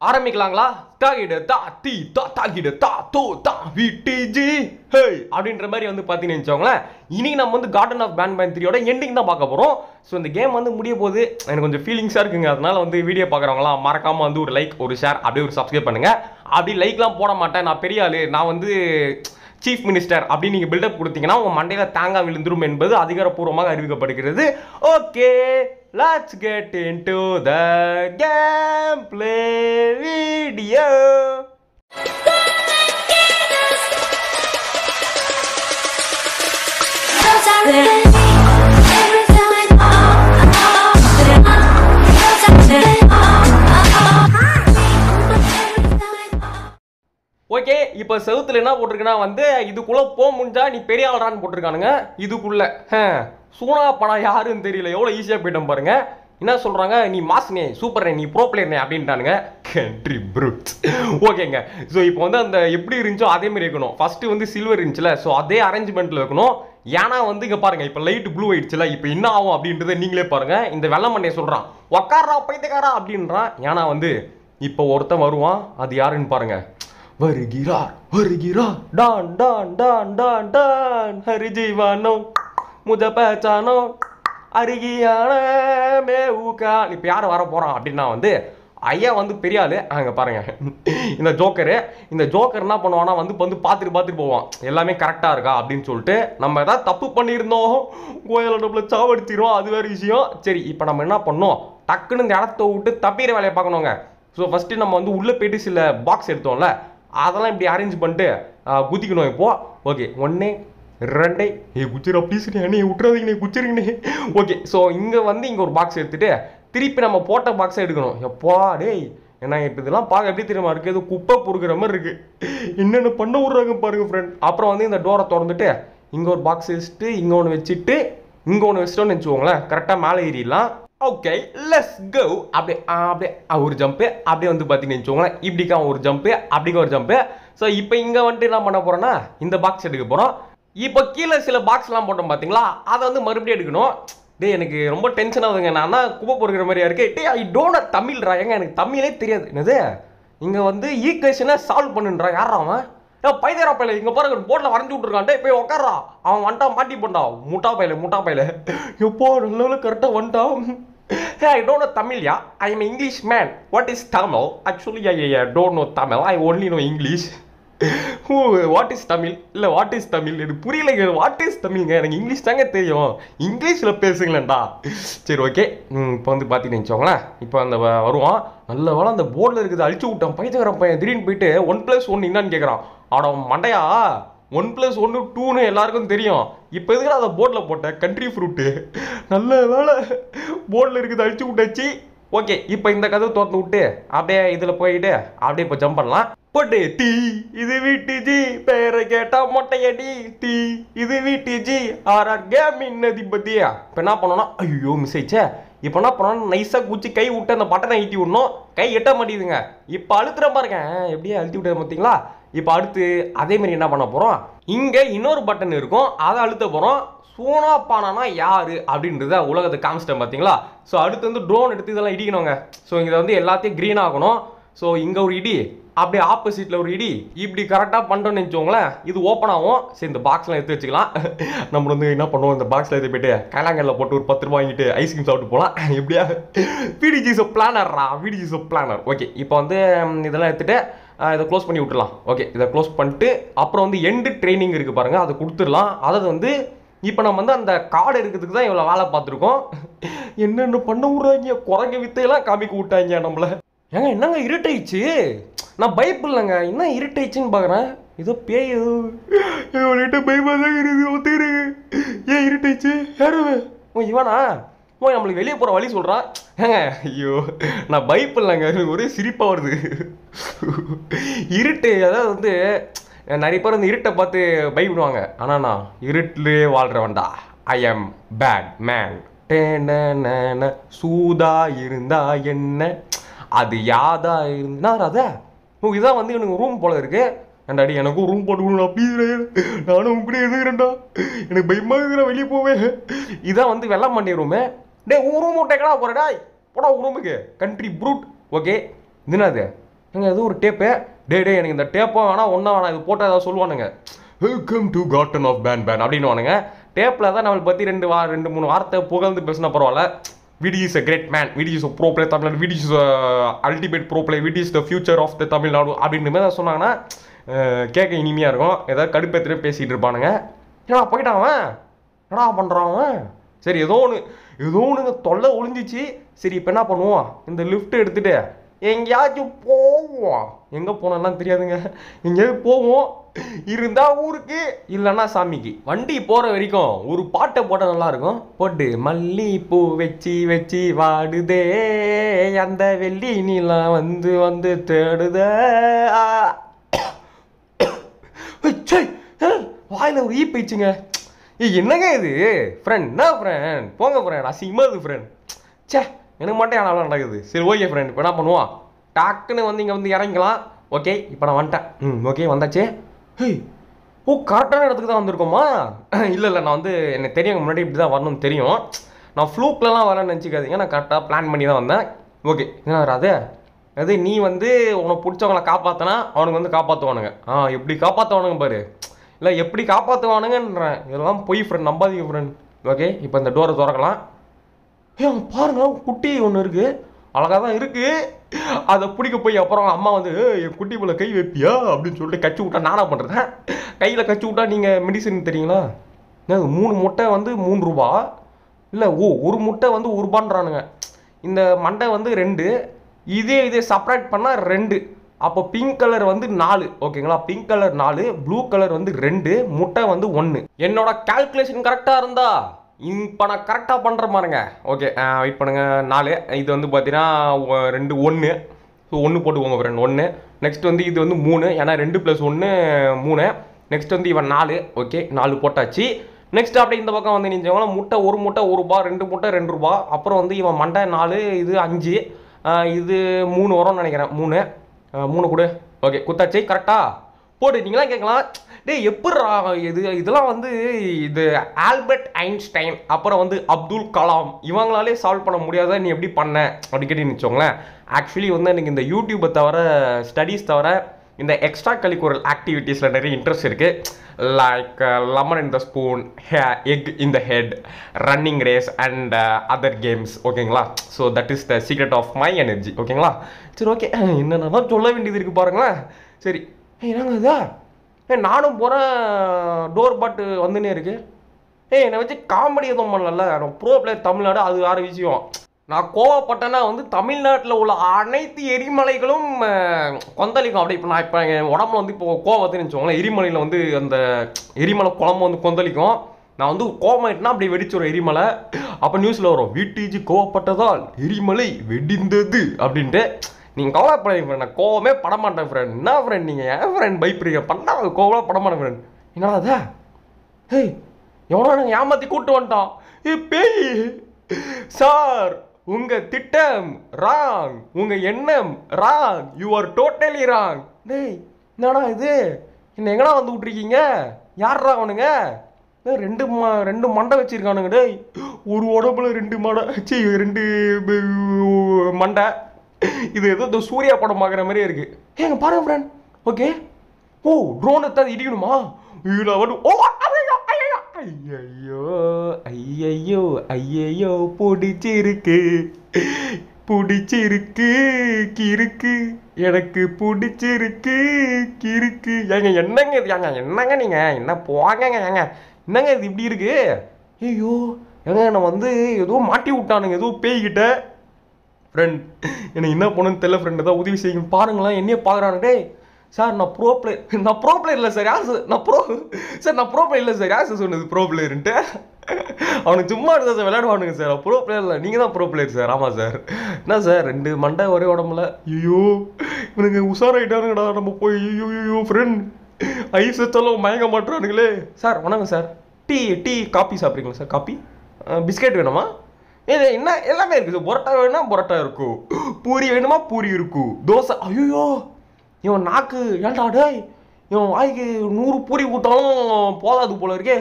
ஆரம்பிக்கலாங்களா? தாகிடு தா தி தா தாகிடு தா தோ தா விட்டிஜி ஹே அப்படின்ற மாதிரி வந்து பார்த்தீங்கன்னு வச்சுக்கோங்களேன். இன்னைக்கு நம்ம வந்து கார்டன் ஆஃப் பேன் பேன் த்ரீயோட எண்டிங் தான் பார்க்க போகிறோம் ஸோ இந்த கேம் வந்து முடிய போது எனக்கு கொஞ்சம் ஃபீலிங்ஸாக இருக்குங்க. அதனால வந்து வீடியோ பார்க்குறவங்களாம் மறக்காமல் வந்து ஒரு லைக் ஒரு ஷேர் அப்படியே ஒரு சப்ஸ்கிரைப் பண்ணுங்கள் அப்படி லைக்லாம் போட மாட்டேன். நான் பெரிய ஆள். நான் வந்து சீஃப் மினிஸ்டர் அப்படின்னு நீங்கள் பில்டப் கொடுத்தீங்கன்னா உங்கள் மண்டையில் தேங்காய் விழுந்துரும் என்பது அதிகாரப்பூர்வமாக அறிவிக்கப்படுகிறது okay let's get into the gameplay video Yeah. இப்போ செவுத்துல என்ன போட்டிருக்குன்னா வந்து இதுக்குள்ளே போக முடிஞ்சா நீ பெரிய ஆள்றான்னு போட்டிருக்கானுங்க. இதுக்குள்ளே. சூனா பணம் யாருன்னு தெரியல. எவ்வளோ ஈஸியாக போயிட்டோம் பாருங்க. என்ன சொல்கிறாங்க நீ மாஸ்னே சூப்பர்னே நீ ப்ரோ பிளேயர்னே அப்படின்ட்டானுங்க. கண்ட்ரி ப்ரூட்ஸ் ஓகேங்க. ஸோ இப்போ வந்து அந்த எப்படி இருந்துச்சோ அதே மாதிரி இருக்கணும். ஃபஸ்ட்டு வந்து சில்வர் இருந்துச்சுல. ஸோ அதே அரேஞ்ச்மெண்ட்டில் வைக்கணும் ஏன்னா வந்து இங்கே பாருங்கள் இப்போ லைட் ப்ளூ ஆயிடுச்சுல. இப்போ என்ன ஆகும் அப்படின்றத நீங்களே பாருங்கள் இந்த வெள்ளம் பண்ணைய சொல்கிறான் உக்காரா பைத்தக்காரா அப்படின்றான். ஏன்னா வந்து இப்போ ஒருத்தன் வருவான். அது யாருன்னு பாருங்கள் வருகிறார் வருகிறார். Don don don don don. ஹரிஜீவானோ முத பேச்சானோ அருகியான மேவுக்கா இப்போ யார் வர போகிறான் அப்படின்னா வந்து ஐயா வந்து பெரிய ஆளு. அங்க பாருங்க. இந்த ஜோக்கரு இந்த ஜோக்கர் என்ன பண்ணுவானா வந்து வந்து பார்த்துட்டு பார்த்துட்டு போவான். எல்லாமே கரெக்டாக இருக்கா அப்படின்னு சொல்லிட்டு நம்ம ஏதாவது தப்பு பண்ணியிருந்தோம் கோயில நம்மள சாவடிச்சிரும் அது வேற விஷயம். சரி இப்போ நம்ம என்ன பண்ணோம் டக்குன்னு இந்த இடத்த விட்டு தப்பிக்கிற வேலையை பார்க்கணுங்க. ஸோ ஃபஸ்ட்டு நம்ம வந்து உள்ளே போயிட்டு சில பாக்ஸ் எடுத்தோம்ல அதெல்லாம் இப்படி அரேஞ்ச் பண்ணிட்டு குதிக்கணும் இப்போ. ஓகே ஒன்று ரெண்டே. ஏ குச்சிரா ப்ளீஸ் அண்ணே விட்டுறாதீங்கண்ணே குச்சிருங்கண்ணே ஓகே ஸோ இங்கே வந்து இங்கே ஒரு பாக்ஸ் எடுத்துகிட்டு திருப்பி நம்ம போட்ட பாக்ஸை எடுக்கணும். எப்பா டேய் ஏன்னா இப்போ இதெல்லாம் பார்க்க எப்படி தெரியுமா இருக்குது ஏதோ குப்பை பொறுக்கிற மாதிரி இருக்குது என்னென்ன பண்ண விட்றாங்க பாருங்கள் ஃப்ரெண்ட் அப்புறம் வந்து இந்த டோரை திறந்துட்டு இங்கே ஒரு பாக்ஸ் வச்சுட்டு இங்கே ஒன்று வச்சுட்டு இங்கே ஒன்று வச்சிட்டோம்னு வச்சுக்கோங்களேன். கரெக்டாக மேலே ஏறிடலாம். ஓகே லெஸ் கோ அப்படியே ஆ, அப்படியே ஆ, ஒரு ஜம்ப்பு அப்படியே வந்து பார்த்தீங்கன்னு வச்சுக்கோங்களேன். இப்படிக்கா ஒரு ஜம்ப்பு அப்படிக்கா ஒரு ஜம்ப்பு ஸோ இப்போ இங்கே வந்துட்டு என்ன பண்ண போகிறோன்னா இந்த பாக்ஸ் எடுக்க போகிறோம் இப்போ கீழே சில பாக்ஸ்லாம் போட்டோம் பார்த்தீங்களா அதை வந்து மறுபடியும் எடுக்கணும். டேய் எனக்கு ரொம்ப டென்ஷன் ஆகுதுங்க. நான் தான் குப்பை பொறுக்கிற மாதிரியா இருக்கு. டே ஐ டோன்ட் தமிழ்ரா. ஏங்க எனக்கு தமிழே தெரியாது. என்னது? இங்கே வந்து ஈக்குவேஷனை சால்வ் பண்ணுன்றா யாரா அவன்? பைதேரா பையில இங்க பாருங்க போட்ல வரைஞ்சு விட்டுருக்கான் போய் உட்காரா அவன் வந்துட்டா மாட்டி போட்டான். முட்டா பையில முட்டா பையில. எப்போ நல்ல கரெக்டாக வந்துட்டான். Hey I don't know தமிழ்யா I am English man what is Tamil actually I don't know Tamil I only know English I what is Tamil இல்லை வாட் இஸ் தமிழ் எனக்கு புரியலைங்க வாட் இஸ் தமிழ்ங்க எனக்கு இங்கிலீஷ் தாங்க தெரியும். இங்கிலீஷில் பேசுங்களேன்டா. சரி ஓகே இப்போ வந்து பார்த்தீங்கன்னு வச்சோங்களேன் இப்போ அந்த வ- வருவான். நல்ல வேலை அந்த போர்டில் இருக்குது அழிச்சு விட்டான். பைத்தியக்காரன் பையன். திடீர்னு போயிட்டு ஒன் ப்ளஸ் ஒன் என்னன்னு கேட்குறான் ஆட மண்டையா? ஒன் ப்ளஸ் ஒன்று டூன்னு எல்லாருக்கும் தெரியும். இப்போ எதுக்கு அதை போர்டில் போட்டேன் கண்ட்ரி ஃப்ரூட்டு நல்ல வேலை போர்டில் இருக்குது அழிச்சு விட்டாச்சு. ஓகே இப்போ இந்த கதவு திறந்து விட்டு அப்படியே இதில் போயிட்டு அப்படியே இப்போ ஜம்ப் பண்ணலாம். போட்டு டீ இது வீட்டு ஜி. பெயரை கேட்டா மொட்டையடி டீ இது வீட்டு ஜி. ஆர் ஆர் கேம் அதிபதியா இப்போ என்ன பண்ணோம்னா ஐயோ மிஸ் ஆயிடுச்சே இப்போ என்ன பண்ணோம் நைஸாக குச்சி கை விட்டு அந்த பட்டனை ஈட்டி விடணும். கை எட்ட மாட்டேங்குதுங்க. இப்போ அழுத்துற பாருங்க. எப்படியே அழுத்தி விட்டது பார்த்தீங்களா இப்போ அடுத்து அதே மாதிரி என்ன பண்ண போகிறோம் இங்கே இன்னொரு பட்டன் இருக்கும். அதை அழுத்த போகிறோம் சோனா பானானா யாரு அப்படின்றத உலகத்தை காமிச்சிட்டேன் பார்த்தீங்களா ஸோ அடுத்து வந்து ட்ரோன் எடுத்து இதெல்லாம் இடிக்கணுங்க. ஸோ இதை வந்து எல்லாத்தையும் க்ரீன் ஆகணும் ஸோ இங்கே ஒரு இடி. அப்படியே ஆப்போசிட்டில் ஒரு இடி. இப்படி கரெக்டாக பண்ணுறோன்னு வச்சுக்கோங்களேன் இது ஓப்பன் ஆகும். சரி இந்த பாக்ஸ்லாம் எடுத்து வச்சுக்கலாம். நம்ம வந்து என்ன பண்ணுவோம்? இந்த பாக்ஸில் எடுத்து போயிட்டு கைலாங்கல்ல போட்டு ஒரு பத்து ரூபா வாங்கிட்டு ஐஸ்கிரீம் சாப்பிட்டு போகலாம் எப்படியா? விடிஜிஸ் பிளானர்ரா விடிஜிஸ் பிளானர் ஓகே இப்போ வந்து இதெல்லாம் எடுத்துகிட்டு இதை க்ளோஸ் பண்ணி விட்டுலாம் ஓகே இதை க்ளோஸ் பண்ணிட்டு அப்புறம் வந்து எண்டு ட்ரைனிங் இருக்குது பாருங்கள் அதை கொடுத்துடலாம். அதாவது வந்து இப்போ நம்ம வந்து அந்த கார்டு எடுக்கிறதுக்கு தான் இவ்வளோ வேலை பார்த்துருக்கோம். என்னென்ன பண்ண விட்றாங்க? குரங்கு வித்தையெல்லாம் காமிக்க விட்டாங்க நம்மளை. ஏங்க என்னங்க இருட்டாயிடுச்சு நான் பயப்படலங்க. என்ன இருட்டாயிடுச்சுன்னு பார்க்குறேன் ஏதோ பேய் ஏதோ. இவன்கிட்ட பயமாக தான் இருக்குது ஒத்துக்கிறேங்க. ஏன் இருட்டாயிடுச்சு யாரு ஓ இவனா? ஓ நம்மளுக்கு வெளியே போகிற வழி சொல்கிறான் ஏங்க ஐயோ நான் பயப்படலங்க. எனக்கு ஒரே சிரிப்பாக வருது. இருட்டு அதாவது வந்து நிறைய பேர் வந்து இருட்டை பார்த்து பயப்படுவாங்க. ஆனால் நான் இருட்டிலே வாழ்கிறவன்டா ஐ எம் பேட் மேன் டேன சூதா இருந்தா என்ன? அது யாதா இருந்தா அதை? ஓ இதான் வந்து எனக்கு ரூம் போல இருக்கு. ஏன்டாடி எனக்கும் ரூம் போட்டு கொடுங்க ப்ளீஸ் நானும் இப்படி இருக்கிறேன்டா எனக்கு பயமாக இருக்கிற வெளியே போவேன் இதான் வந்து வெள்ளம் பண்ணி ரூமு டே உன் ரூம் விட்டேக்கடா போறடா போடா உன் ரூமுக்கு கண்ட்ரி ப்ரூட் ஓகே இது என்னது? நீங்கள் எதுவும் ஒரு டேப்பு டே டே எனக்கு இந்த டேப்பும் வேணாம் ஒன்றா வேணாம் இது போட்டால் ஏதாவது சொல்லுவானுங்க. Welcome to Garten of Banban அப்படின்னு வானுங்க. டேப்பில் தான் நம்மளை பற்றி ரெண்டு வா ரெண்டு மூணு வார்த்தை புகழ்ந்து பேசினா பரவாயில்ல. VD is a great man VD is pro player Tamil Nadu VD is ultimate pro player VD is the future of the Tamil Nadu அப்படின்ற மாதிரி சொன்னாங்கன்னா கேட்க இனிமையாக இருக்கும். ஏதாவது கடுப்பேத்திலே பேசிகிட்டு இருப்பானுங்க. ஏன்னா போயிட்டான் அவன்? என்னடா பண்ணுறான் அவன்? சரி ஏதோ ஒன்று ஏதோ ஒன்றுங்க தொல்லை ஒளிஞ்சிச்சு. சரி இப்போ என்ன பண்ணுவோம்? இந்த லிஃப்ட் எடுத்துகிட்டு எங்கேயாச்சும் போவோம். எங்கே போனோம்லாம் தெரியாதுங்க. எங்கேயாவது போவோம். இருந்தால் ஊருக்கு இல்லைன்னா சாமிக்கு. வண்டி போகிற வரைக்கும் ஒரு பாட்டை போட்டால் நல்லாயிருக்கும். போட்டு மல்லிகைப்பூ வச்சு வச்சு வாடுதே அந்த வெள்ளி நீலாம் வந்து வந்து தேடுதே. வாயில் ச்சே, ஒரு ஈ போயிடுச்சுங்க. ஏய் என்னங்க இது? ஃப்ரெண்ட் என்ன ஃப்ரெண்ட் போங்க ஃப்ரெண்ட் அசிங்கமாக இது ஃப்ரெண்ட் ச்சே. எனக்கு மட்டும் ஆனால் நடக்குது. சரி ஓகே ஃப்ரெண்ட் இப்போ என்ன பண்ணுவோம் டாக்குன்னு வந்து இங்கே வந்து இறங்கிக்கலாம். ஓகே இப்போ நான் வந்துட்டேன். ம் ஓகே வந்தாச்சு. ஹேய் ஓ கரெக்டான இடத்துக்கு தான் வந்திருக்கோமா? இல்லை இல்லை நான் வந்து எனக்கு தெரியும் முன்னாடி இப்படி தான் வரணும்னு தெரியும். நான் ஃப்ளூக்லலாம் வரேன்னு நினச்சிக்காதீங்க. நான் கரெக்டாக பிளான் பண்ணி தான் வந்தேன். ஓகே என்ன அது அது நீ வந்து உனக்கு பிடிச்சவங்கள காப்பாற்றினா அவனுக்கு வந்து காப்பாற்றுவானுங்க ஆ எப்படி காப்பாற்றுவானுங்க பாரு. இல்லை எப்படி காப்பாற்றுவானுங்கன்றேன் இதெல்லாம் பொய் ஃப்ரெண்ட் நம்பாதீங்க ஃப்ரெண்ட் ஓகே இப்போ இந்த டோரை திறக்கலாம். ஏ அங்க பாருங்க குட்டி ஒன்று இருக்குது அழகாக தான் இருக்குது அதை பிடிக்க போய் அப்புறம் அம்மா வந்து என் குட்டி போல கை வைப்பியா? அப்படின்னு சொல்லிட்டு கச்சி விட்டா நானா பண்ணுறேன் கையில் கச்சி விட்டா நீங்கள் மெடிசன் தெரியுங்களா? என்ன மூணு முட்டை வந்து மூணு ரூபா? இல்லை ஓ ஒரு முட்டை வந்து ஒரு ரூபான்றானுங்க. இந்த மண்டை வந்து ரெண்டு. இதே இதே செப்பரேட் பண்ணால் ரெண்டு. அப்போ பிங்க் கலர் வந்து நாலு. ஓகேங்களா? பிங்க் கலர் நாலு ப்ளூ கலர் வந்து ரெண்டு முட்டை வந்து ஒன்று என்னோட கால்குலேஷன் கரெக்டாக இருந்தா? இப்போ நான் கரெக்டாக பண்ணுற பாருங்க. ஓகே வெயிட் பண்ணுங்கள் நாலு. இது வந்து பார்த்தீங்கன்னா ரெண்டு ஒன்று ஸோ ஒன்று போட்டுக்கோங்க ஃப்ரெண்ட் ஒன்று நெக்ஸ்ட் வந்து இது வந்து மூணு. ஏன்னா ரெண்டு ப்ளஸ் ஒன்று மூணு. நெக்ஸ்ட் வந்து இவன் நாலு. ஓகே நாலு போட்டாச்சு. நெக்ஸ்ட் அப்படியே இந்த பக்கம் வந்து நினைச்சவங்களா முட்டை ஒரு முட்டை ஒரு ரூபா ரெண்டு முட்டை ரெண்டு ரூபா. அப்புறம் வந்து இவன் மண்டை நாலு இது அஞ்சு. இது மூணு வரும்னு நினைக்கிறேன். மூணு. மூணு கொடு. ஓகே குத்தாச்சு. கரெக்டாக போடு நீங்களாம் கேட்கலாம். டேய் எப்பட்றா இது? இதெல்லாம் வந்து இது ஆல்பர்ட் ஐன்ஸ்டைன் அப்புறம் வந்து அப்துல் கலாம். இவங்களாலே சால்வ் பண்ண முடியாத? நீ எப்படி பண்ண? அப்படின்னு கேட்டு நினச்சோங்களேன். ஆக்சுவலி வந்து எனக்கு இந்த யூடியூப்பை தவிர ஸ்டடீஸ் தவிர இந்த எக்ஸ்ட்ரா கலிக்குரல் ஆக்டிவிட்டீஸில் நிறைய இன்ட்ரெஸ்ட் இருக்குது like lemon in the spoon hey egg in the head running race and other games ஓகேங்களா so that is the secret of my energy ஓகேங்களா சரி ஓகே என்னென்னலாம் சொல்ல வேண்டியது இருக்குது பாருங்களேன். சரி என்னங்க இதா? ஏ நானும் போகிறேன் டோர் பாட்டு வந்துனே இருக்கு. ஏய் என்னை வச்சு காமெடி எதுவும் பண்ணல நான் ப்ரோ பிளேயர் தமிழ்நாடு அது வேறு விஷயம். நான் கோவப்பட்டேன்னா வந்து தமிழ்நாட்டில் உள்ள அனைத்து எரிமலைகளும் கொந்தளிக்கும். அப்படி இப்போ நான் இப்போ என் உடம்புல வந்து இப்போ கோவம் வச்சுக்கோங்களேன் எரிமலையில் வந்து அந்த எரிமலை குழம்பு வந்து கொந்தளிக்கும். நான் வந்து கோவமாயிட்டுனா அப்படி வெடிச்சிடும் எரிமலை. அப்போ நியூஸில் வரும் வீட்டிஜி கோவப்பட்டதால் எரிமலை வெடிந்தது அப்படின்ட்டு. நீங்கள் கவலைப்படாதீங்க ஃப்ரெண்ட் நான் கோவமே பட மாட்டேன் ஃப்ரெண்ட் என்ன ஃப்ரெண்ட் நீங்கள் ஏன் ஃப்ரெண்ட் பயப்படுறீங்க? பண்ணா கோவம் பட மாட்டேன் ஃப்ரெண்ட் என்னடா அதா ஹேய் எவனோ நாங்கள் ஏமாற்றி கூட்டு வந்துட்டான். ஏ பேய். சார் உங்கள் திட்டம் ராங் உங்கள் எண்ணம் wrong you are totally wrong டேய் என்னடா இது? என்ன எங்கடா வந்து விட்ருக்கீங்க யார்ரா அவனுங்க? ரெண்டு ம ரெண்டு மண்டை வச்சுருக்கானுங்க டேய். ஒரு உடம்புல ரெண்டு மடை சி ரெண்டு மண்டை. இது ஏதோ இந்த சூர்யா படம் பார்க்குற மாதிரியே இருக்கு. ஏங்க பாருங்க ஃப்ரெண்ட் ஓகே ஓ ட்ரோன் எடுத்தா இடிக்கணுமா? இதில் வந்து ஓ ஐயையோ, ஐயையோ, ஐயையோ பிடிச்சிருக்கு. பிடிச்சிருக்கு கிறுக்கு. எனக்கு பிடிச்சிருக்கு கிறுக்கு. ஏங்க என்னங்க இது? ஏங்க என்னங்க நீங்க? என்ன போங்கங்க ஏங்க? என்னங்க இது இப்படி இருக்கு? ஐயோ ஏங்க என்னை வந்து ஏதோ மாட்டி விட்டானுங்க ஏதோ பேய்கிட்ட. ஃப்ரெண்ட் எனக்கு என்ன பண்ணுன்னு தெரியல ஃப்ரெண்ட் ஏதாவது உதவி செய்யும் பாருங்களேன் என்னையே பார்க்குறானுடே சார் நான் ப்ரோ பிளேயர் நான் ப்ரோ பிளேயர் இல்லை சார். யார் சார்? நான் ப்ரோ சார் நான் ப்ரோ பிளேயர் இல்லை சார். யார் சார் சொன்னது ப்ரோ பிளேயர்ன்ட்டு அவனுக்கு சும்மா இருந்தா சார் விளையாடுவானுங்க சார். ப்ரோ பிளேயர் இல்லை. நீங்கள் தான் ப்ரோ பிளேயர் சார். ஆமாம் சார். என்ன சார்? ரெண்டு மண்டை ஒரே உடம்புல. ஐயோ இவனுங்க உஷாராயிட்டானுங்கடா. நம்ம போய் ஐயோ ஐயோ ஃப்ரெண்ட் ஐஸ் வச்சாலும் மயங்க மாட்டுறானுங்களே சார் வணக்கம் சார். டீ டீ காப்பி சாப்பிட்றீங்களா சார்? காப்பி? பிஸ்கெட் வேணுமா? இது என்ன எல்லாமே இருக்குது பொரோட்டா வேணும்னா பொரோட்டா இருக்கும். பூரி வேணுமா பூரி இருக்கும். தோசை ஐயோ இவன் நாக்கு ஏன்டா டேய்? இவன் வாய்க்கு நூறு பூரி கூட்டாலும் போதாது போல இருக்கே.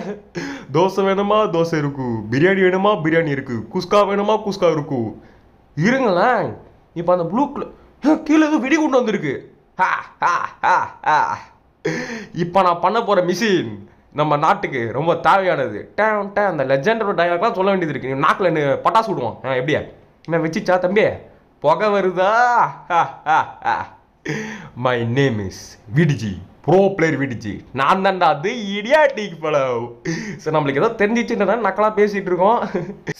தோசை வேணுமா தோசை இருக்கும். பிரியாணி வேணுமா பிரியாணி இருக்கு குஸ்கா வேணுமா குஸ்கா இருக்கும். இருங்களேன். இப்போ அந்த ப்ளூ கீழே ஏதோ வெடி கொண்டு வந்திருக்கு. ஹா, ஹா, ஹா, ஹா. இப்போ நான் பண்ண போகிற மிஷின் நம்ம நாட்டுக்கு ரொம்ப தேவையானது. டேன் டே அந்த லெஜெண்டரோட டைலாக்லாம் சொல்ல வேண்டியது இருக்கு. நீ நாக்கில் என்ன பட்டாசு விடுவான். ஆ எப்படியா? என்ன வச்சுச்சா தம்பி? புகை வருதா? My name is VDG pro player VDG நான் தான்டா அது இடியாட்டிக் பலவ் ஸோ நம்மளுக்கு ஏதோ தெரிஞ்சிச்சுன்னா நக்கலாக பேசிட்டு இருக்கோம்.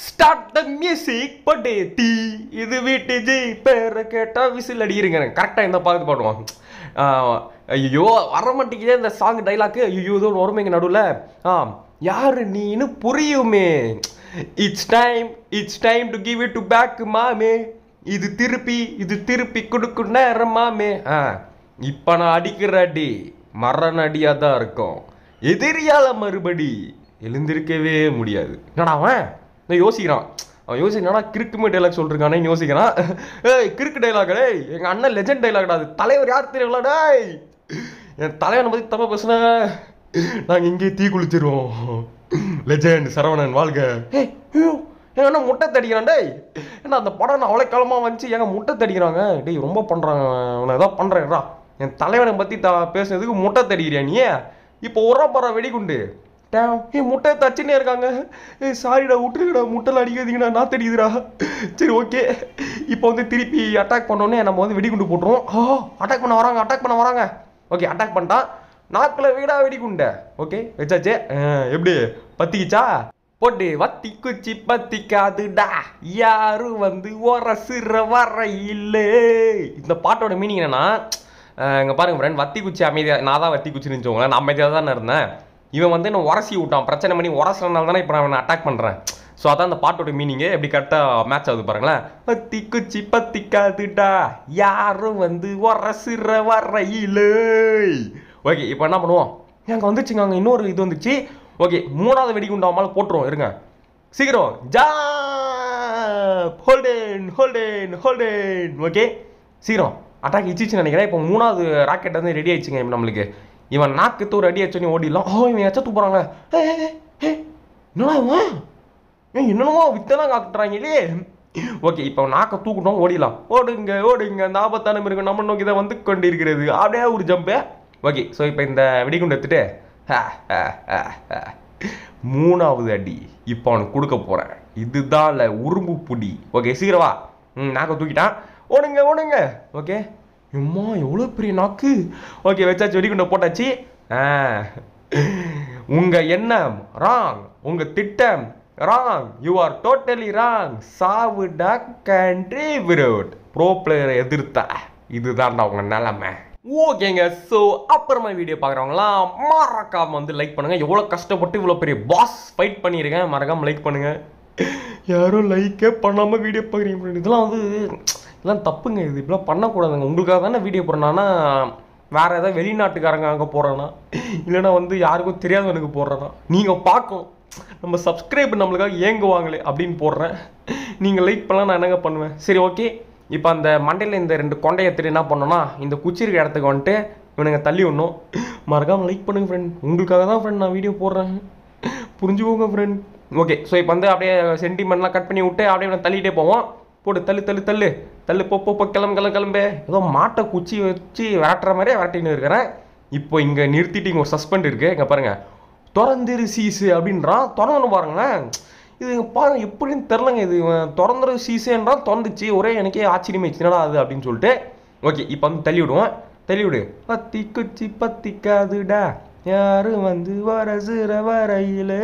ஸ்டார்ட் த மியூசிக் பட்டே டீ. இது விடிஜி பேரை கேட்டால் விசில் அடிக்கிறீங்க. கரெக்டாக இந்த பாட்டு பாடுவோம். ஐயோ வர மாட்டேங்குதே இந்த சாங் டைலாக்கு ஐயோ இதோ வருமைங்க நடுவில். ஆ யாரு நீன்னு புரியுமே. It's time it's time to give it to back மாமே. இது திருப்பி இது திருப்பி கொடுக்கும் நேரம் மாமே. ஆ. இப்போ நான் அடிக்கிற அடி மரண அடியாக தான் இருக்கும். எதிரியால் மறுபடி எழுந்திருக்கவே முடியாது. என்னடா அவன்? நான் யோசிக்கிறான். அவன் யோசிக்கிறானா கிறுக்குமே டைலாக் சொல்லிருக்கானே யோசிக்கிறான். ஏய் கிறுக்கு டைலாக் டேய். எங்கள் அண்ணன் லெஜண்ட் டைலாக்டா அது. தலைவர் யார் தெரியுங்களா டேய்? என் தலைவனை பற்றி தப்பா பேசுனா. நாங்கள் இங்கேயே தீ குளிச்சிருவோம். லெஜண்ட் சரவணன் வாழ்க. ஏய் ஐயோ முட்டை தடிக்கிறான் டேய். ஏன்னா அந்த படம் நான் அவ்வளோ காலமாக வந்துச்சு? எங்கள் முட்டை தடிக்கிறாங்க. டேய் ரொம்ப பண்ணுறாங்க அவனை ஏதாவது பண்ணுறேன்டா என் தலைவனை பற்றி த பேசுனதுக்கு முட்டை தடிக்கிறியா நீ? இப்போ உரம் போகிற வெடிகுண்டு. டேம் ஏ முட்டை தச்சுன்னே இருக்காங்க. ஏ சாரிடா விட்டுருக்கடா முட்டைலாம் அடிக்காதீங்கடா நான் தெரியுதுடா சரி ஓகே. இப்போ வந்து திருப்பி அட்டாக் பண்ணோன்னே நம்ம வந்து வெடிகுண்டு போட்டுருவோம். ஆ அட்டாக் பண்ண வராங்க அட்டாக் பண்ண வராங்க. ஓகே அட்டாக் பண்ணிட்டான் நாக்கில் வீடா வெடிகுண்டை. ஓகே வச்சாச்சு. எப்படி? பத்திக்கிச்சா? போட்டு வத்தி குச்சி பத்திக்காதுடா. யாரும் வந்து ஒரசுற வர இல்லை இந்த பாட்டோட மீனிங் என்னன்னா இங்கே பாருங்கள் ஃப்ரெண்ட் வத்தி குச்சி அமைதியாக நான் தான் வத்தி குச்சி நினச்சவங்களேன் நான் அமைதியாக தானே இருந்தேன். இவன் வந்து என்ன உரசி விட்டான். பிரச்சனை பண்ணி உரசுறதுனால தானே இப்போ நான் அவனை அட்டாக் பண்ணுறேன் ஸோ அதான் அந்த பாட்டோட மீனிங்கு எப்படி கரெக்டாக மேட்ச் ஆகுது பாருங்களேன். பத்தி குச்சி பத்திக்காதுடா. யாரும் வந்து உரசுற வரையிலே. ஓகே இப்போ என்ன பண்ணுவோம்? அங்கே வந்துச்சுங்க அங்கே இன்னொரு இது வந்துச்சு. ஓகே மூணாவது வெடிகுண்டாமல் போட்டுருவோம். இருங்க. சீக்கிரம். ஜா ஹோல்டேன் ஹோல்டேன் ஹோல்டேன் ஓகே சீக்கிரம். அட்டாக் இச்சிச்சு நினைக்கிறேன். இப்போ மூணாவது ராக்கெட் வந்து ரெடி ஆயிடுச்சுங்க இப்போ நம்மளுக்கு. இவன் நாக்கு ஒரு அடி அடிச்சோன்னே ஓடிடலாம். ஓ இவன் எச்ச தூப்புறாங்க என்னடா இவன்? ஏன் என்னென்னமோ வித்தெல்லாம் காட்டுறாங்க இல்லையே. ஓகே இப்போ நாக்கை தூக்கிட்டோம் ஓடிடலாம். ஓடுங்க ஓடுங்க. அந்த ஆபத்தான மிருகம் நம்ம நோக்கி தான் வந்து கொண்டு இருக்கிறது அப்படியே ஒரு ஜம்பு ஓகே ஸோ இப்போ இந்த வெடிகுண்டு எடுத்துட்டு ஹா, ஹா, மூணாவது அடி. இப்போ அவனுக்கு கொடுக்க போகிறேன் இதுதான் இல்லை உரும்பு புடி. ஓகே சீக்கிரவா ம் நாக்கை தூக்கிட்டான். ஓடுங்க ஓடுங்க. ஓகே எம்மா எவ்வளோ பெரிய நாக்கு? ஓகே வச்சாச்சு வெடிகுண்டை போட்டாச்சு. ஆ. உங்க எண்ணம் ராங் உங்க திட்டம் wrong you are totally wrong சாவுடா கண்ட்ரி விரோட் ப்ரோ பிளேயரை எதிர்த்தா. இதுதான்டா உங்க நிலைமை. ஓகேங்க ஸோ அப்புறமா வீடியோ பார்க்குறவங்களாம் மறக்காம வந்து லைக் பண்ணுங்கள் எவ்வளோ கஷ்டப்பட்டு இவ்வளோ பெரிய பாஸ் ஃபைட் பண்ணியிருக்கேன் மறக்காமல் லைக் பண்ணுங்கள் யாரும் லைக்கே பண்ணாமல் வீடியோ பார்க்குறீங்க. இதெல்லாம் வந்து இதெல்லாம் தப்புங்க இது இப்படிலாம் பண்ணக்கூடாதுங்க. உங்களுக்காக தானே வீடியோ போடுறேன்னா வேற ஏதாவது வெளிநாட்டுக்காரங்க அங்கே போடுறேன்னா இல்லைன்னா வந்து யாருக்கும் தெரியாதவனுக்கு போடுறேன்னா நீங்கள் பார்க்கணும். நம்ம சப்ஸ்கிரைப் நம்மளுக்காக ஏங்குவாங்களே அப்படின்னு போடுறேன். நீங்கள் லைக் பண்ணலாம் நான் என்னங்க பண்ணுவேன்? சரி ஓகே இப்போ அந்த மண்டையில் இந்த ரெண்டு கொண்டையை எடுத்துட்டு என்ன பண்ணோன்னா இந்த குச்சி இருக்க இடத்துக்கு வந்துட்டு இவனுங்க தள்ளி விடணும். மறக்காமல் லைக் பண்ணுங்க ஃப்ரெண்ட் உங்களுக்காக தான் ஃப்ரெண்ட் நான் வீடியோ போடுறேன். புரிஞ்சுக்கோங்க ஃப்ரெண்ட் ஓகே ஸோ இப்போ வந்து அப்படியே சென்டிமெண்ட்லாம் கட் பண்ணி விட்டு அப்படியே இவனை தள்ளிட்டே போவோம். போடு தள்ளு தள்ளு தள்ளு. தள்ளு போப்போ போ, கிளம்பு கிளம்பு கிளம்பு. ஏதோ மாட்டை குச்சி வச்சு விரட்டுற மாதிரியே விரட்டின்னு இருக்கிறேன். இப்போ இங்கே நிறுத்திட்டு இங்கே ஒரு சஸ்பெண்ட் இருக்குது இங்கே பாருங்கள் திறந்துரு சீசு அப்படின்றான். திறந்துன்னு பாருங்களேன். இது பாருங்க எப்படின்னு தெரிலங்க இது இவன் திறந்துரு சீசேன்றான் திறந்துச்சு. ஒரே எனக்கே ஆச்சரியமாயிடுச்சு என்னடா அது அப்படின்னு சொல்லிட்டு. ஓகே இப்போ வந்து தள்ளி விடுவோம். தள்ளி விடு. பத்தி குச்சி பத்திக்காதுடா. யாரும் வந்து வர சிற வரையிலே?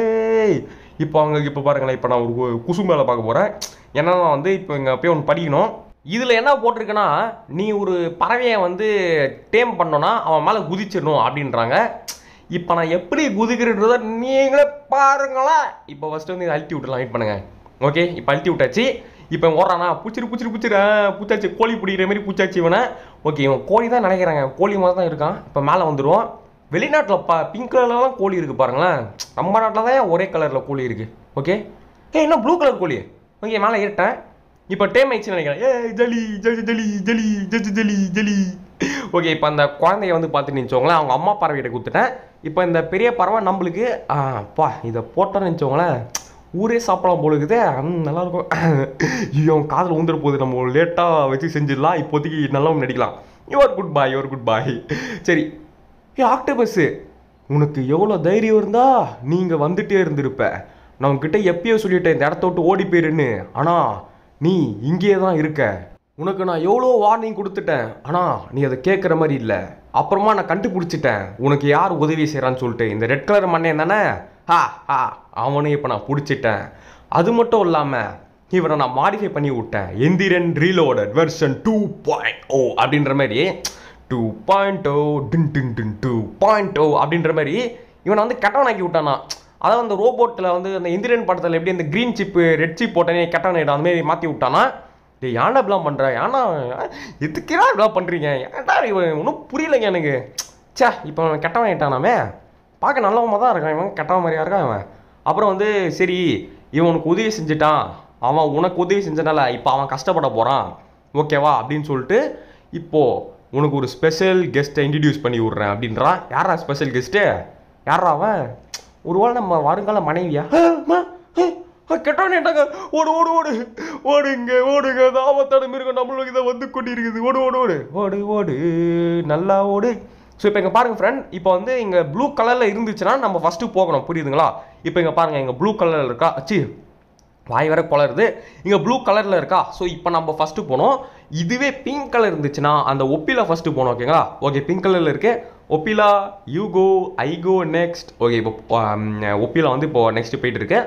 இப்போ அவங்க இப்போ பாருங்களேன். இப்போ நான் ஒரு குசு மேலே பார்க்க போகிறேன் ஏன்னா நான் வந்து இப்போ இங்கே போய் ஒன்று படிக்கணும். இதில் என்ன போட்டிருக்குன்னா நீ ஒரு பறவையை வந்து டேம் பண்ணோன்னா அவன் மேலே குதிச்சிடணும் அப்படின்றாங்க. இப்போ நான் எப்படி குதிக்கிறன்றத நீங்களே பாருங்களேன். இப்போ ஃபஸ்ட்டு வந்து இதை அழுத்தி விட்டுலாம் வெயிட் பண்ணுங்க. ஓகே இப்போ அழுத்தி விட்டாச்சு. இப்போ ஓடுறானா? பூச்சிரு பூச்சிரு பூச்சிரு. பூச்சாச்சு. கோழி பிடிக்கிற மாதிரி பூச்சாச்சு இவனை. ஓகே இவன் கோழி தான் நினைக்கிறாங்க. கோழி மாதிரி தான் இருக்கான். இப்போ மேலே வந்துடுவோம் வெளிநாட்டில் பா பிங்க் கலர்லலாம் கோழி இருக்குது பாருங்களேன். நம்ம நாட்டில் தான் ஒரே கலரில் கோழி இருக்குது ஓகே ஏ என்ன ப்ளூ கலர் கோழி. ஓகே மேலே ஏறிட்டேன். இப்போ டேம் ஆயிடுச்சுன்னு நினைக்கிறேன். ஏ ஜலி ஜலி ஜலி ஜலி ஜலி ஜலி ஜலி ஓகே இப்போ அந்த குழந்தைய வந்து பார்த்து நினச்சவங்களேன் அவங்க அம்மா பறவைகிட்ட கொடுத்துட்டேன். இப்போ இந்த பெரிய பறவை நம்மளுக்கு பா இதை போட்டோன்னு நினச்சவங்களேன் ஊரே சாப்பிடலாம் போல இருக்குதே நல்லாயிருக்கும். ஐயோ அவன் காதில் ஊந்துட போகுது நம்ம லேட்டாக வச்சு செஞ்சிடலாம். இப்போதைக்கு நல்லா நடிக்கலாம். Your good boy your good boy சரி. ஏ ஆக்டோபஸ்ஸு உனக்கு எவ்வளோ தைரியம் இருந்தால் நீங்கள் வந்துட்டே இருந்திருப்ப. நான் உன்கிட்ட எப்பயோ சொல்லிட்டேன் இந்த இடத்த விட்டு ஓடி போயிருன்னு. ஆனால் நீ இங்கேயே தான் இருக்க. உனக்கு நான் எவ்வளோ வார்னிங் கொடுத்துட்டேன். ஆனால் நீ அதை கேட்குற மாதிரி இல்லை. அப்புறமா நான் கண்டுபிடிச்சிட்டேன். உனக்கு யார் உதவி செய்கிறான்னு சொல்லிட்டு. இந்த ரெட் கலர் மண்ணேன் தானே? ஹா ஹா. அவனையும் இப்போ நான் பிடிச்சிட்டேன். அது மட்டும் இல்லாமல் இவரை நான் மாடிஃபை பண்ணி விட்டேன். Enthiran reloaded version two point o அப்படின்ற மாதிரி. டூ பாயிண்ட் ஓ டின் டின் டின் டூ பாயிண்ட் ஓ அப்படின்ற மாதிரி. இவனை வந்து கெட்டவனாக்கி விட்டானா? அதாவது அந்த ரோபோட்டில் வந்து அந்த இந்திரன் படத்தில் எப்படி அந்த க்ரீன் சிப்பு ரெட் சிப் போட்டனே கெட்டவனாயிடும் அந்த மாதிரி மாற்றி விட்டானா டே ஏன்டா இப்படிலாம் பண்ணுற ஏன்னா எதுக்கேடா இப்படிலாம் பண்ணுறீங்க ஏன்டா இவன் ஒன்றும் புரியலைங்க எனக்கு. ச்சே இப்போ அவன் கெட்டவன் ஆயிட்டானாமே. பார்க்க நல்லவன் தான் இருக்கான் இவன் கெட்டவன் மாதிரியா இருக்கான் அவன் அப்புறம் வந்து சரி இவன் உனக்கு உதவி செஞ்சுட்டான். அவன் உனக்கு உதவி செஞ்சனால இப்போ அவன் கஷ்டப்பட போகிறான் ஓகேவா அப்படின்னு சொல்லிட்டு இப்போது உனக்கு ஒரு ஸ்பெஷல் கெஸ்ட்டை இன்ட்ரடியூஸ் பண்ணி விட்றேன் அப்படின்றான் யாரா ஸ்பெஷல் கெஸ்ட்டு யாரா அவன்? ஒருவேளை நம்ம வருங்கால மனைவியா? கெட்டவனேட்டாங்க ஓடு ஓடு ஓடு. ஓடுங்க ஓடுங்க இந்த மிருகம் நம்மளுக்கு இதை வந்து கொண்டு இருக்குது ஓடு ஓடு ஓடு. ஓடு ஓடு. நல்லா ஓடு. ஸோ இப்போ இங்கே பாருங்கள் ஃப்ரெண்ட் இப்போ வந்து இங்கே ப்ளூ கலரில் இருந்துச்சுன்னா நம்ம ஃபஸ்ட்டு போகணும். புரியுதுங்களா? இப்போ இங்கே பாருங்க இங்கே ப்ளூ கலரில் இருக்கா? அச்சு வாய் வர குளருது. இங்கே ப்ளூ கலரில் இருக்கா? ஸோ இப்போ நம்ம ஃபஸ்ட்டு போனோம். இதுவே பிங்க் கலர் இருந்துச்சுன்னா அந்த ஒப்பியில் ஃபஸ்ட்டு போனோம் ஓகேங்களா ஓகே பிங்க் கலரில் இருக்குது Opila you go I go next okay இப்போ ஒப்பிலா வந்து இப்போ நெக்ஸ்ட் போயிட்டு இருக்கு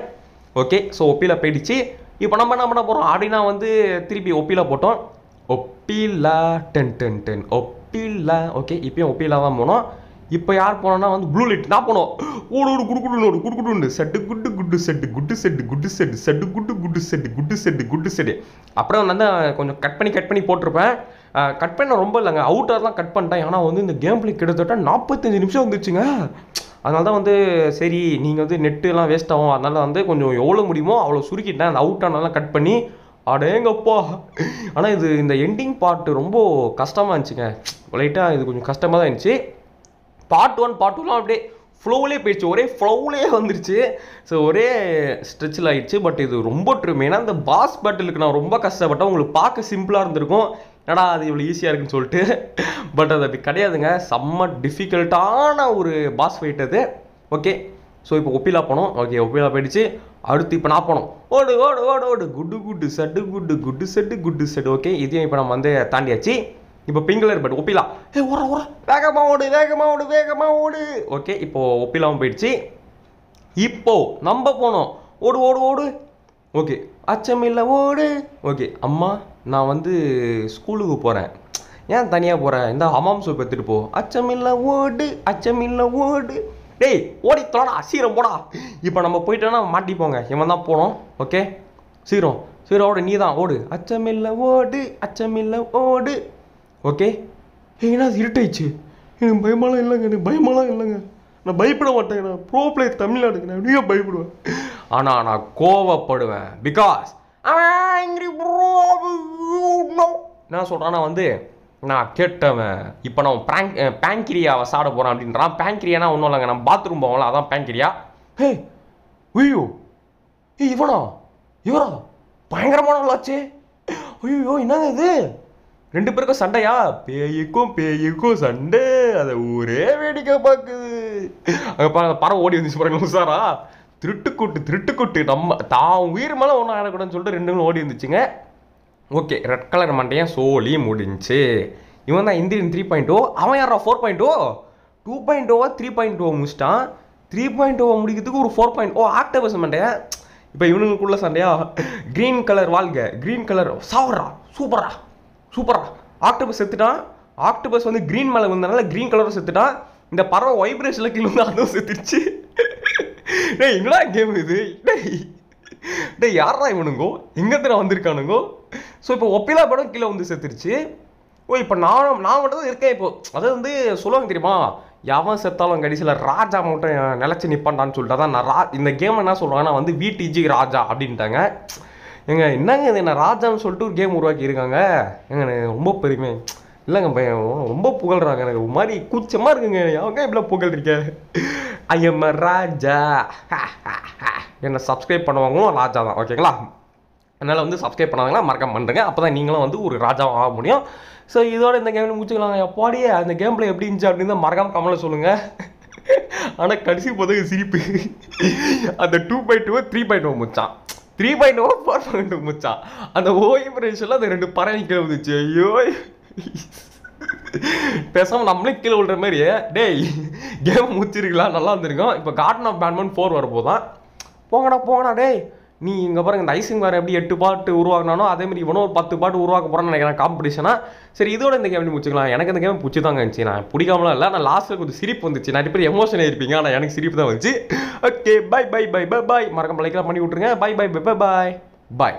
ஓகே ஸோ ஒப்பிலா போயிடுச்சு. இப்போ நம்ம என்ன பண்ண போகிறோம் அப்படின்னா வந்து திருப்பி ஒப்பிலா போட்டோம். Opila ten ten ten. Opila okay இப்போயும் ஒப்பிலா தான் போனோம். இப்போ யார் போனோம்னா வந்து ப்ளூ லைட் நான் போனோம். ஓடு ஓடு குடு குடு ஓடு. குடு குடு செட்டு குட்டு குட்டு செட்டு குட்டு செட்டு குட்டு செட்டு செட்டு குட்டு குட்டு செட்டு குட்டு செட்டு குட்டு செட்டு அப்புறம் வந்து கொஞ்சம் கட் பண்ணி கட் பண்ணி போட்டிருப்பேன். கட் பண்ண ரொம்ப இல்லைங்க. அவுட்டர்லாம் கட் பண்ணிட்டேன். ஆனால் வந்து இந்த கேம் பிளே கிட்டத்தட்ட நாற்பத்தஞ்சு நிமிஷம் வந்துச்சுங்க. அதனால தான் வந்து சரி நீங்கள் வந்து நெட்டுலாம் வேஸ்ட் ஆகும். அதனால வந்து கொஞ்சம் எவ்வளோ முடியுமோ அவ்வளோ சுருக்கிட்டேன். அந்த அவுட் ஆனதெல்லாம் கட் பண்ணி அடேங்கப்பா. ஆனால் இது இந்த எண்டிங் பார்ட் ரொம்ப கஷ்டமாக இருந்துச்சுங்க. லைட்டாக இது கொஞ்சம் கஷ்டமாக தான் இருந்துச்சு. பார்ட் ஒன் பார்ட் டூலாம் அப்படியே ஃப்ளோவிலே போயிடுச்சு. ஒரே ஃப்ளோவிலே வந்துருச்சு. ஸோ ஒரே ஸ்ட்ரெச்சில் ஆயிடுச்சு. பட் இது ரொம்ப ட்ரிம் ஏன்னா இந்த பாஸ் பேட்டிலுக்கு நான் ரொம்ப கஷ்டப்பட்டேன். உங்களுக்கு பார்க்க சிம்பிளாக இருந்திருக்கும். என்னடா அது இவ்வளோ ஈஸியாக இருக்குன்னு சொல்லிட்டு. பட் அது அப்படி கிடையாதுங்க. செம்ம டிஃபிகல்ட்டான ஒரு பாஸ் ஃபைட் அது. ஓகே ஸோ இப்போ ஒப்பிலா போனோம். ஓகே ஒப்பிலா போயிடுச்சு. அடுத்து இப்போ நான் போனோம். ஓடு ஓடு ஓடு ஓடு. குட்டு குட்டு சட்டு குட்டு குட்டு செட்டு குட்டு செட்டு. ஓகே இதையும் இப்போ நம்ம வந்து தாண்டியாச்சு. இப்போ பிங்களர் பட் ஒப்பிலா. ஏ ஓர ஓர வேகமாக ஓடு வேகமாக ஓடு வேகமாக ஓடு. ஓகே இப்போ ஒப்பிலாவும் போயிடுச்சு. இப்போ நம்ம போனோம். ஓடு ஓடு ஓடு. ஓகே அச்சமில்ல ஓடு. ஓகே அம்மா. நான் வந்து ஸ்கூலுக்கு போகிறேன் ஏன் தனியாக போகிறேன் இந்த ஹமாம் சோப் எடுத்துகிட்டு போ. அச்சமில்ல ஓடு அச்சமில்ல ஓடு டேய் ஓடி தொலைடா சீரம் போடா. இப்போ நம்ம போயிட்டோன்னா மாட்டிப்போங்க. இவன் தான் போனோம் ஓகே சீரம் சீரம் ஓடு நீ தான் ஓடு. அச்சமில்ல ஓடு அச்சமில்ல ஓடு ஓகே ஏன்னா அது இருட்டாயிடுச்சு. எனக்கு பயமெல்லாம் இல்லைங்க எனக்கு பயமெல்லாம் இல்லைங்க. நான் பயப்பட மாட்டேங்க நான் ப்ரோ பிளே தமிழ்நாடுக்கு. நான் எப்படியோ பயப்படுவேன். ஆனால் நான் கோவப்படுவேன். பிகாஸ் என்ன சொல்கிறான்னா வந்து நான் கேட்டவன் இப்போ நான் பேங்க் பேங்கிரியாவை சாட போகிறேன் அப்படின்றான். பேங்கிரியானா ஒன்றும் இல்லைங்க நான் பாத்ரூம் போவோம்ல அதான் பேங்கிரியா ஹே ஐயோ ஏய் இவனா? இவரா? பயங்கரமான ஆச்சு ஐயோ என்னங்க இது? ரெண்டு பேருக்கும் சண்டையா? பேய்க்கும் பேய்க்கும் சண்டை. அதை ஊரே வேடிக்கை பார்க்குது. அங்கே பாருங்க பறவை ஓடி வந்துச்சு பாருங்க உசாரா திருட்டுக்கூட்டு திருட்டுக்கூட்டு. நம்ம தான் உயிர் மேலே ஒன்றும் ஆகிடக்கூடாதுன்னு சொல்லிட்டு ரெண்டுங்களும் ஓடி வந்துச்சுங்க. ஓகே ரெட் கலர் மண்டையன் சோலி முடிஞ்சு. இவன் தான் இந்தியன் த்ரீ பாயிண்ட் ஓ oh, அவன் யாரா four point o two point ஓவா த்ரீ பாயிண்ட் ஓ முடிச்சிட்டான். த்ரீ பாயிண்ட் ஓ முடிக்கிறதுக்கு ஒரு ஃபோர் பாயிண்ட் ஓ ஆக்டபஸ் மண்டையன். இப்போ இவனுக்குள்ள சண்டையா? க்ரீன் கலர் வாழ்க. க்ரீன் கலர் சாவரா சூப்பரா சூப்பரா ஆக்டபஸ் செத்துட்டான். ஆக்டபஸ் வந்து க்ரீன் மேலே வந்தனால க்ரீன் கலரும் செத்துட்டான். இந்த பறவை வைப்ரேஷனில் கீழே வந்து அதுவும் செத்துருச்சு. டேய் என்னடா கேம் இது? டேய் டேய் யாரா இவனுங்கோ? எங்கத்துல வந்திருக்கானுங்கோ? ஸோ இப்போ ஒப்பிலா படம் கீழே வந்து செத்துருச்சு. ஓ இப்போ நான் நான் மட்டும் தான் இருக்கேன் இப்போது அது வந்து சொல்லுவாங்க தெரியுமா? எவன் செத்தாலும் கடைசியில் ராஜா மட்டும் நிலச்சி நிற்பான்டான்னு சொல்லிட்டு தான் நான் ரா இந்த கேம் என்ன சொல்கிறாங்கன்னா வந்து விடிஜி ராஜா அப்படின்ட்டாங்க. ஏங்க என்னங்க இது? நான் ராஜான்னு சொல்லிட்டு ஒரு கேம் உருவாக்கி இருக்காங்க. ஏங்க எனக்கு ரொம்ப பெருமை. இல்லைங்க பையன் ரொம்ப புகழ்றாங்க. எனக்கு ஒரு மாதிரி கூச்சமாக இருக்குங்க. அவங்க இப்படிலாம் புகழ்றீங்க? ஐ ராஜா. என்னை சப்ஸ்கிரைப் பண்ணுவாங்களும் ராஜா தான் ஓகேங்களா அதனால் வந்து சப்ஸ்கிரைப் பண்ணாங்கன்னா மறக்காம பண்ணுறங்க அப்போ தான் நீங்களும் வந்து ஒரு ராஜாவும் ஆக முடியும். ஸோ இதோட இந்த கேமில் முடிச்சுக்கலாம் எப்பாடியே அந்த கேமில் எப்படி இருந்துச்சு அப்படின்னு மறக்காமல் கமலை சொல்லுங்கள் ஆனால் கடைசி போது சிரிப்பு. அந்த two point two three point two முடிச்சான். Three point o four point two முடிச்சான். அந்த ஓய்வு அந்த ரெண்டு பறவை கீழே வந்துச்சு ஐயோ. பேசாம நம்மளே கீழே விழுற மாதிரி. டேய் கேம் முடிச்சிருக்கலாம். நல்லா இருந்திருக்கும். இப்போ கார்டன் ஆஃப் பேட்மேன் ஃபோர் வரப்போதான். போங்கடா போங்கடா டேய். நீ இங்கே பாருங்க இந்த ஐசிங் வேறு எப்படி எட்டு பாட்டு உருவாக்கினானோ அதே மாதிரி இவனும் ஒரு பத்து பாட்டு உருவாக்க போகிறான்னு நினைக்கிறேன் காம்படிஷனாக சரி இதோட இந்த கேம் முடிச்சுக்கலாம் எனக்கு இந்த கேம் பிடிச்சி தாங்க இருந்துச்சு. நான் பிடிக்காமலாம் இல்லை. நான் லாஸ்ட்டில் கொஞ்சம் சிரிப்பு வந்துச்சு. நிறைய பேர் எமோஷன் ஆயிருப்பீங்க ஆனால் எனக்கு சிரிப்பு தான் வந்துச்சு. Okay bye bye bye bye bye மறக்காம லைக்லாம் பண்ணி விட்ருங்க bye bye bye bye bye bye